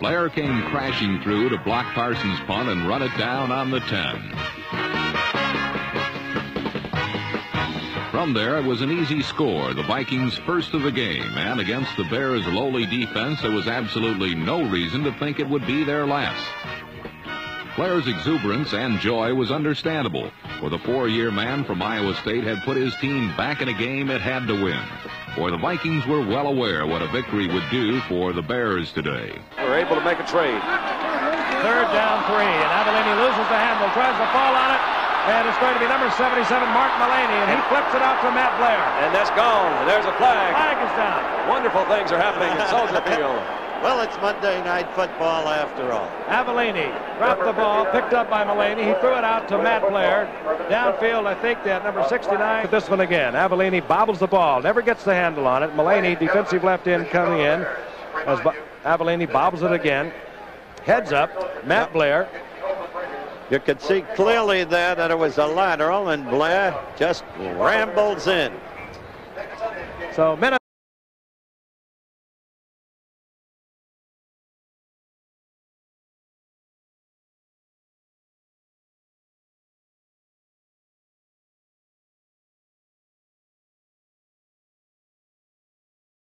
Blair came crashing through to block Parsons' punt and run it down on the 10. From there, it was an easy score, the Vikings' first of the game, and against the Bears' lowly defense, there was absolutely no reason to think it would be their last. Blair's exuberance and joy was understandable, for the four-year man from Iowa State had put his team back in a game it had to win. For the Vikings were well aware what a victory would do for the Bears today. We're able to make a trade. Third down three, and Avellini loses the handle, tries to fall on it, and it's going to be number 77, Mark Mullaney, and he flips it out to Matt Blair. And that's gone. and There's a flag. Flag is down. Wonderful things are happening at Soldier Field. Well, it's Monday Night Football after all. Avellini dropped the ball, picked up by Mullaney. He threw it out to Matt Blair. Downfield, I think that number 69. This one again. Avellini bobbles the ball, never gets the handle on it. Mullaney, defensive left end, coming in. As Avellini bobbles it again. Heads up, Matt Blair. You could see clearly there that it was a lateral, and Blair just rambles in. So minute